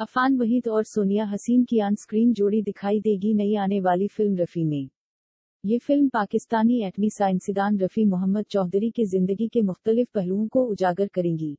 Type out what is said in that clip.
अफान वहीद और सोनिया हसीन की ऑन स्क्रीन जोड़ी दिखाई देगी नई आने वाली फ़िल्म रफी में। ये फ़िल्म पाकिस्तानी एटमी साइंसदान रफी मोहम्मद चौधरी की ज़िंदगी के मुख्तलिफ़ पहलुओं को उजागर करेंगी।